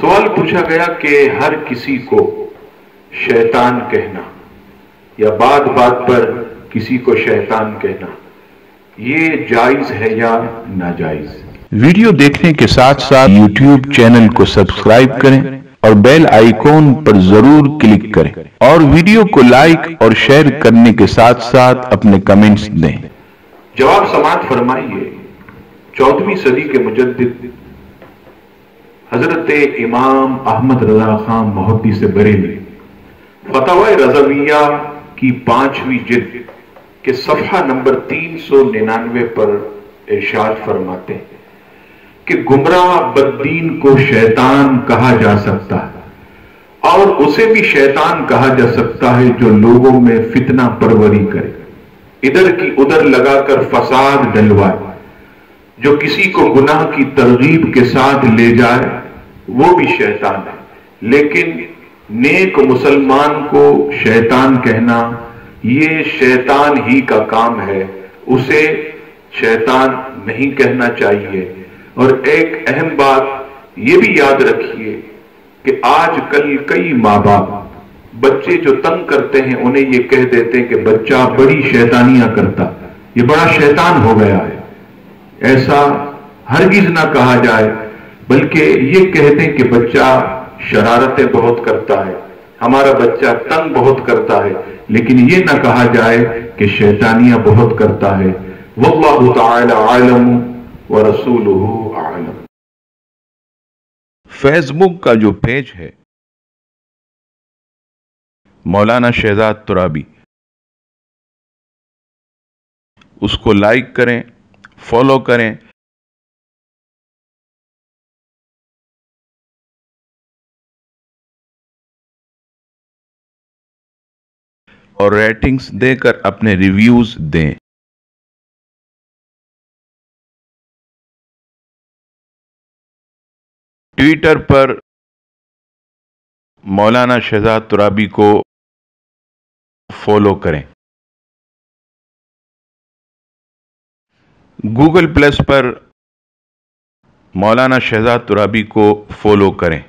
سوال پوچھا گیا کہ ہر کسی کو شیطان کہنا یا بات بات پر کسی کو شیطان کہنا یہ جائز ہے یا ناجائز؟ ویڈیو دیکھنے کے ساتھ ساتھ یوٹیوب چینل کو سبسکرائب کریں اور بیل آئیکن پر ضرور کلک کریں اور ویڈیو کو لائک اور شیئر کرنے کے ساتھ ساتھ اپنے کمنٹس دیں۔ جواب سماعت فرمائیے چودہویں صدی کے مجدد حضرت امام احمد رضا خان محدی سے بریلی فتح رضویہ کی پانچویں جلد کے صفحہ نمبر تین سو ننانوے پر ارشاد فرماتے ہیں کہ گمراہ بددین کو شیطان کہا جا سکتا ہے اور اسے بھی شیطان کہا جا سکتا ہے جو لوگوں میں فتنہ پروری کرے۔ ادھر کی ادھر لگا کر فساد ڈلوائے، جو کسی کو گناہ کی ترغیب کے ساتھ لے جائے وہ بھی شیطان ہے۔ لیکن نیک مسلمان کو شیطان کہنا یہ شیطان ہی کا کام ہے۔ اسے شیطان نہیں کہنا چاہیے۔ اور ایک اہم بات یہ بھی یاد رکھیے کہ آج کل کئی ماں باپ بچے جو تنگ کرتے ہیں، انہیں یہ کہہ دیتے ہیں کہ بچہ بڑی شیطانیاں کرتا۔ یہ بڑا شیطان ہو گیا ہے۔ ایسا ہرگز نہ کہا جائے۔ بلکہ یہ کہہ دیں کہ بچہ شرارتیں بہت کرتا ہے، ہمارا بچہ تنگ بہت کرتا ہے، لیکن یہ نہ کہا جائے کہ شیطانیاں بہت کرتا ہے۔ واللہ تعالی عالم ورسولہ عالم۔ فیس بک کا جو پیج ہے، مولانا شہزاد ترابی۔ اس کو لائک کریں، فالو کریں اور ریٹنگز دے کر اپنے ریویوز دیں۔ ٹویٹر پر مولانا شہزاد ترابی کو فالو کریں۔ گوگل پلس پر مولانا شہزاد ترابی کو فالو کریں۔